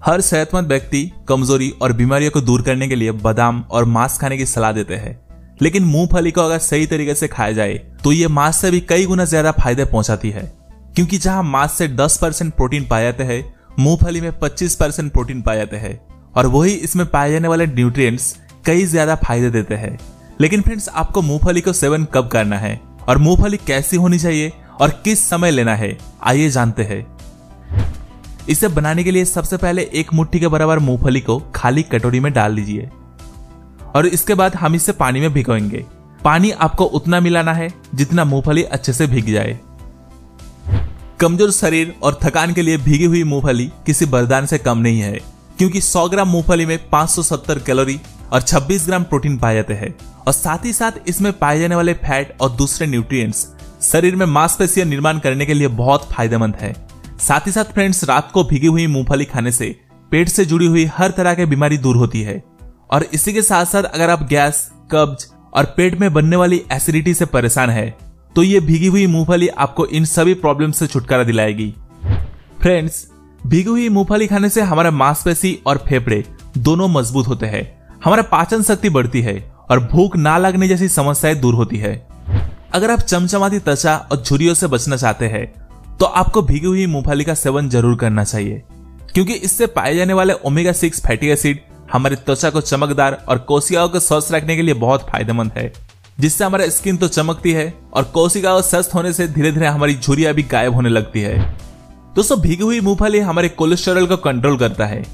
हर सेहतमंद व्यक्ति कमज़ोरी और बीमारियों को दूर करने के लिए बादाम और मांस खाने की सलाह देते हैं। लेकिन मूंगफली को अगर सही तरीके से खाया जाए तो ये मांस से भी कई गुना ज़्यादा फ़ायदे पहुंचाती है। क्योंकि जहाँ मांस से 10 परसेंट प्रोटीन पाए जाते हैं, मूंगफली में 25 परसेंट प्रोटीन पाए जाते हैं। और वही इसमें पाए जाने वाले न्यूट्रिएंट्स कई ज़्यादा फ़ायदे देते हैं। लेकिन फ्रेंड्स, आपको मूंगफली को सेवन कब करना है? और मूंगफली कैसी होनी चाहिए? और किस समय लेना है? आइए जानते हैं। इसे बनाने के लिए सबसे पहले एक मुट्ठी के बराबर मूंगफली को खाली कटोरी में डाल दीजिए। और इसके बाद हम इसे पानी में भिगोएँगे। पानी आपको उतना मिलाना है जितना मूंगफली अच्छे से भीग जाए। कमज़ोर शरीर और थकान के लिए भीगी हुई मूंगफली किसी बरदान से कम नहीं है, क्योंकि 100 ग्राम मूंगफली में 570 कैलोरी और 26 ग्राम प्रोटीन पाए जाते हैं। और साथ ही साथ इसमें पाए जाने वाले फैट और दूसरे न्यूट्रिएंट्स शरीर में मांसपेशियाँ निर्माण करने के लिए बहुत फ़ायदेमंद है। साथ ही साथ फ्रेंड्स, रात को भीगी हुई मूंगफली खाने से पेट से जुड़ी हुई हर तरह की बीमारी दूर होती है। और इसी के साथ साथ अगर आप गैस, कब्ज और पेट में बनने वाली एसिडिटी से परेशान है तो ये भीगी हुई मूंगफली आपको इन सभी प्रॉब्लम से छुटकारा दिलाएगी। फ्रेंड्स, भीगी हुई मूंगफली खाने से हमारा मांसपेशी और फेफड़े दोनों मज़बूत होते हैं। हमारा पाचन शक्ति बढ़ती है और भूख ना लगने जैसी समस्याएँ दूर होती है। अगर आप चमचमाती त्वचा और झुरियों से बचना चाहते हैं तो आपको भीगी हुई मूंगफली का सेवन ज़रूर करना चाहिए। क्योंकि इससे पाए जाने वाले ओमेगा सिक्स फैटी एसिड हमारी त्वचा को चमकदार और कोशिकाओं को स्वस्थ रखने के लिए बहुत फ़ायदेमंद है। जिससे हमारा स्किन तो चमकती है और कोशिकाओं स्वस्थ होने से धीरे धीरे हमारी झुरिया भी गायब होने लगती है। दोस्तों भीगी हुई मूंगफली हमारे कोलेस्ट्रॉल को कंट्रोल करता है।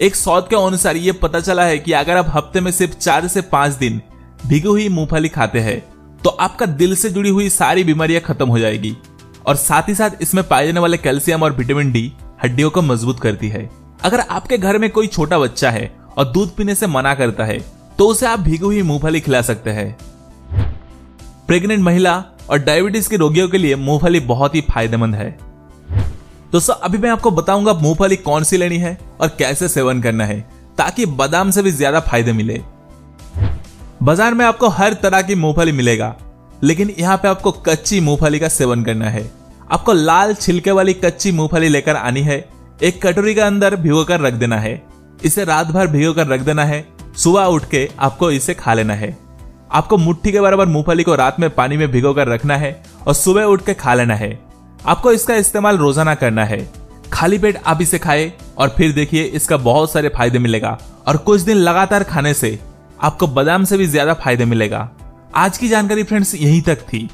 एक शोध के अनुसार ये पता चला है कि अगर आप हफ़्ते में सिर्फ़ चार से पाँच दिन भीगी हुई मूंगफली खाते हैं तो आपका दिल से जुड़ी हुई सारी बीमारियाँ खत्म हो जाएगी। और साथ ही साथ इसमें पाए जाने वाले कैल्शियम और विटामिन डी हड्डियों को मज़बूत करती है। अगर आपके घर में कोई छोटा बच्चा है और दूध पीने से मना करता है तो उसे आप भीगी हुई मूंगफली खिला सकते हैं। प्रेग्नेंट महिला और डायबिटीज़ के रोगियों के लिए मूंगफली बहुत ही फ़ायदेमंद है। दोस्तों, अभी मैं आपको बताऊँगा मूंगफली कौन सी लेनी है और कैसे सेवन करना है, ताकि बादाम से भी ज़्यादा फ़ायदे मिले। बाज़ार में आपको हर तरह की मूंगफली मिलेगा, लेकिन यहाँ पे आपको कच्ची मूंगफली का सेवन करना है। आपको लाल छिलके वाली कच्ची मूंगफली लेकर आनी है। एक कटोरी के अंदर भिगो कर रख देना है। इसे रात भर भिगो कर रख देना है। सुबह उठ के आपको इसे खा लेना है। आपको मुट्ठी के बराबर मूंगफली को रात में पानी में भिगो कर रखना है और सुबह उठ के खा लेना है। आपको इसका इस्तेमाल रोज़ाना करना है। खाली पेट आप इसे खाए और फिर देखिए इसका बहुत सारे फ़ायदे मिलेगा और कुछ दिन लगातार खाने से आपको बादाम से भी ज़्यादा फ़ायदे मिलेगा। आज की जानकारी फ्रेंड्स यहीं तक थी।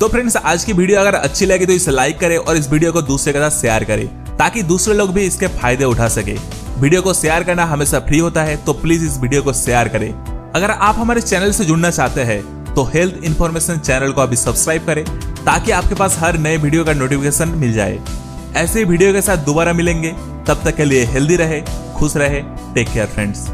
तो फ्रेंड्स आज की वीडियो अगर अच्छी लगी तो इसे लाइक करें और इस वीडियो को दूसरे के साथ शेयर करें, ताकि दूसरे लोग भी इसके फ़ायदे उठा सके। वीडियो को शेयर करना हमेशा फ्री होता है तो प्लीज़ इस वीडियो को शेयर करें। अगर आप हमारे चैनल से जुड़ना चाहते हैं तो हेल्थ इन्फॉर्मेशन चैनल को अभी सब्सक्राइब करें, ताकि आपके पास हर नए वीडियो का नोटिफिकेशन मिल जाए। ऐसे वीडियो के साथ दोबारा मिलेंगे, तब तक के लिए हेल्दी रहे, खुश रहे टेक केयर फ्रेंड्स